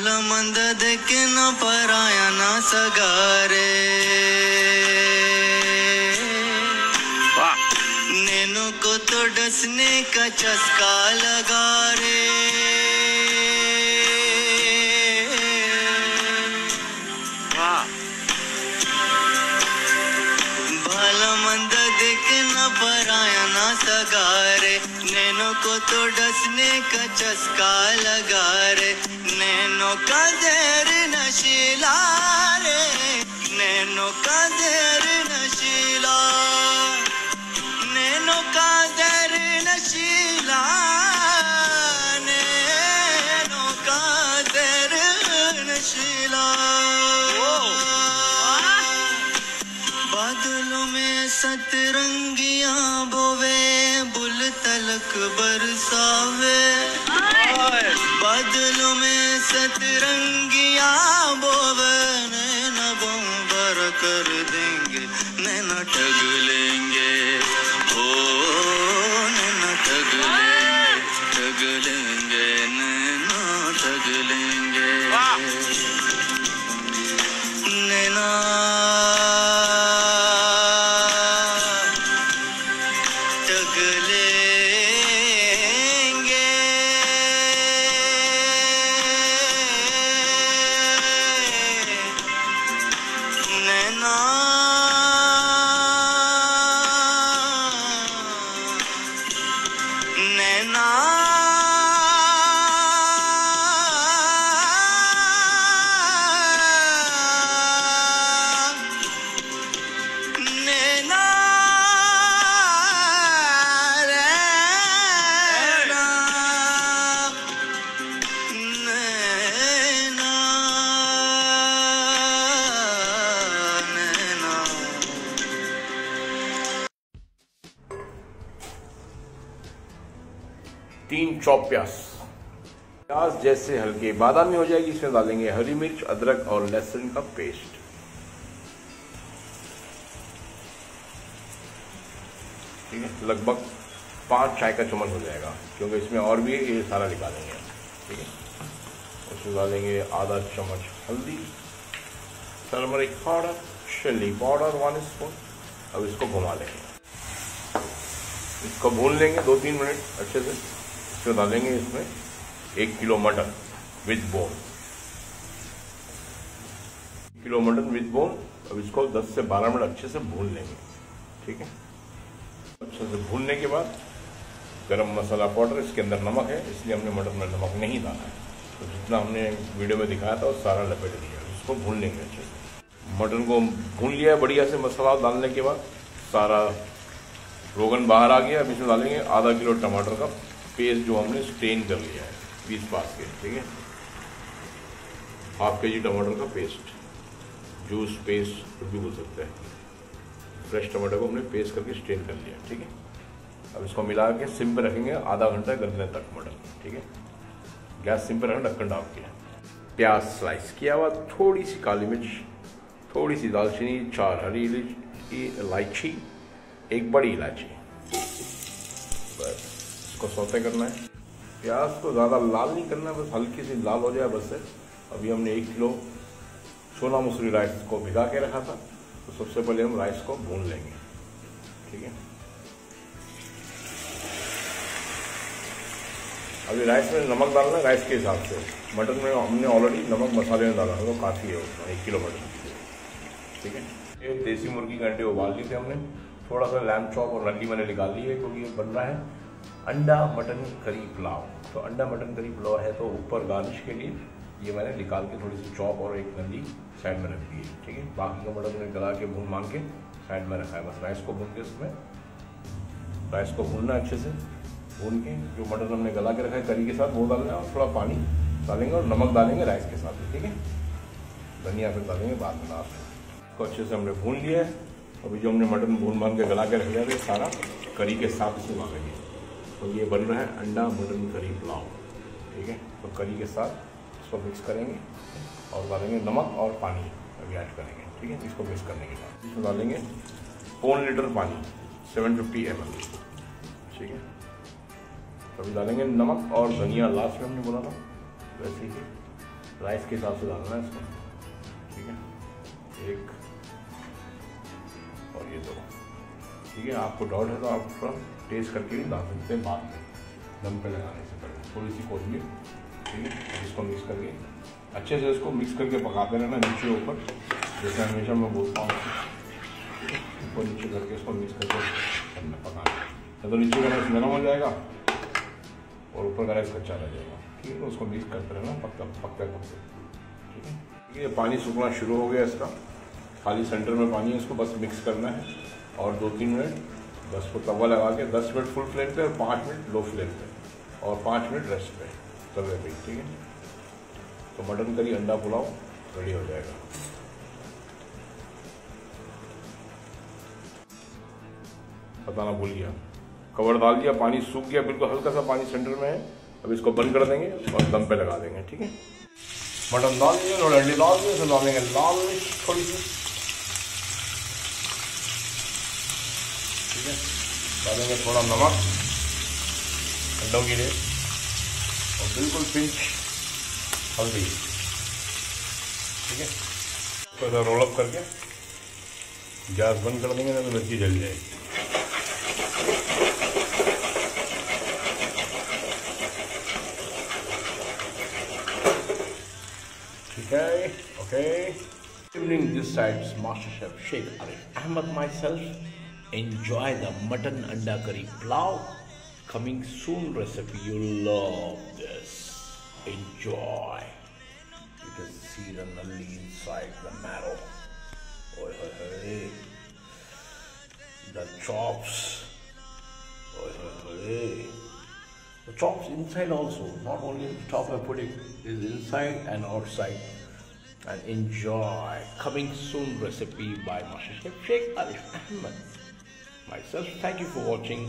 मंद देख न पराया ना सगारे। नैनो को तो डसने का चस्का लगा रे। भला मंद देख न पराया ना सगारे। नैनो को तो डसने का चस्का लगा रे। नैनो का देर नशीला रे। नैनो का देर नशीला। नैनो का देर नशीला नैनो का देर नशीला। बादलों में सतरंगिया बोवे तलक बरसावे। बादलों में सतरंगिया बोवे नैना बम्बर कर देंगे नैना ठग तीन चौप प्याज। प्याज जैसे हल्के बादामी हो जाएगी, इसमें डालेंगे हरी मिर्च, अदरक और लहसुन का पेस्ट। ठीक है? लगभग पाँच चाय का चम्मच हो जाएगा, क्योंकि इसमें और भी ये सारा निकालेंगे। ठीक है? उसमें डालेंगे आधा चम्मच हल्दी turmeric powder, chilli powder one spoon अब इसको घुमा लेंगे। इसको भून लेंगे दो तीन मिनट अच्छे से। इसमें डालेंगे इसमें एक kilo mutton with bone kilo mutton with bone अब इसको 10 से 12 मिनट अच्छे से भून लेंगे, ठीक है? अच्छे से भूनने के बाद गरम मसाला पाउडर, इसके अंदर नमक है, इसलिए हमने मटन में नमक नहीं डाला है। तो जितना हमने वीडियो में दिखाया था, वो सारा लपेट दिया इसको भून लेंगे अच्छे से। मटन को भून लिया है बढ़िया से मसाला डालने के बाद सारा रोगन बाहर आ गया, अब इसमें डालेंगे आधा किलो टमाटर का पेस्ट जो हमने स्ट्रेन कर लिया है, बीस पास के ठीक है? हाफ़ के जी टमाटर का पेस्ट, जूस, पेस्ट, कुछ भी बोल सकते हैं। फ्रेश टमाटर को हमने पेस्ट करके स्ट्रेन कर लिया, ठीक है? अब इसको मिला के सिम पे रखेंगे आधा घंटा गलने तक मटन ठीक है? गैस सिम पे रखना, ढक्कन डाल के। प्याज स्लाइस किया हुआ थोड़ी सी काली मिर्च थोड़ी सी दालचीनी, चार हरी इलायची, एक बड़ी इलायची। बस। इसको सौते करना है। प्याज को ज़्यादा लाल नहीं करना, बस हल्की सी लाल हो जाए, बस है। अभी हमने एक किलो सोना मसूरी राइस को भिगा के रखा था तो सबसे पहले हम राइस को भून लेंगे। ठीक है? अभी राइस में नमक डालना है, राइस के हिसाब से। मटन में हमने ऑलरेडी नमक मसाले में डाला है वो काफ़ी है उसमें, एक किलो मटन ठीक है? ये देसी मुर्गी के अंडे उबाल लिए थे हमने। थोड़ा सा लैम चॉप और नली मैंने निकाल ली है, क्योंकि ये बन रहा है। अंडा मटन करी पुलाव। तो अंडा मटन करी पुलाव है तो ऊपर गार्निश के लिए ये मैंने निकाल के थोड़ी सी चॉप और एक नली साइड में रख दी है, ठीक है? बाकी का मटन मैंने गला के भून मांग के साइड में रखा है। बस राइस को भून के उसमें राइस को भूनना अच्छे से। भून के जो मटन हमने गला के रखा है करी के साथ, वो डालना है और थोड़ा पानी डालेंगे और नमक डालेंगे राइस के साथ, ठीक है? धनिया फिर डालेंगे, बाद में लास्ट। इसको अच्छे से हमने भून लिया है। अभी जो हमने मटन भून भान के गला के रख लिया सारा करी के साथ इसमें डालेंगे तो ये बन रहा है अंडा मटन करी पुलाव। ठीक है? तो करी के साथ इसको मिक्स करेंगे और डालेंगे नमक और पानी। अभी ऐड करेंगे। ठीक है? इसको मिक्स करने के बाद इसमें डालेंगे पौन लीटर पानी सेवन फिफ्टी एम एल ठीक है? तो अभी डालेंगे नमक और धनिया। लास्ट में हमने बोला था, वैसे ही राइस के हिसाब से डालना है इसको। ठीक है? एक और ये दो। ठीक है, आपको डाउट है तो आप थोड़ा टेस्ट करके भी डाल सकते हैं बाद में। दम पे लगाने से पहले। थोड़ी सी कोथिमीर ठीक है इसको मिक्स करके। अच्छे से इसको मिक्स करके पकाते रहना नीचे ऊपर। जैसे हमेशा मैं बोलता हूँ ऊपर नीचे करके इसको मिक्स करके करना पकाना या तो नीचे का नरम हो जाएगा और ऊपर का राइस कच्चा रह जाएगा। ठीक है तो उसको मिक्स करते रहना पकता, पकते पकते। ठीक है? है पानी सूखना शुरू हो गया इसका। खाली सेंटर में पानी है, इसको बस मिक्स करना है। और दो तीन मिनट, बस को तवा लगा के दस मिनट फुल फ्लेम पे और पाँच मिनट लो फ्लेम पे, और पाँच मिनट रेस्ट पे। तवे पे ठीक है। तो मटन करी, अंडा पुलाव रेडी हो जाएगा। बताना भूल गया। कवर डाल दिया, पानी सूख गया, बिल्कुल हल्का सा पानी सेंटर में है। अब इसको बंद कर देंगे और दम पे लगा देंगे, ठीक है? मटन डाल दिए और अंडे डाल दिए लाल मिर्च थोड़ी सी। ठीक है? डालेंगे थोड़ा नमक अंडों के लिए और बिल्कुल पिंच हल्दी। ठीक है? इसको ऐसा रोल अप करके गैस बंद कर देंगे ना तो मिर्ची जल जाएगी। Okay, okay. Evening this side is Master Chef Sheikh Arif Ahmed myself. Enjoy the mutton anda curry plow. Coming soon recipe. You'll love this. Enjoy. You can see the nalli inside the marrow. The chops. The chops inside also, not only the top I'm putting, is inside and outside. And enjoy. Coming soon recipe by Master Chef Sheikh Arif Ahmed. Myself, thank you for watching.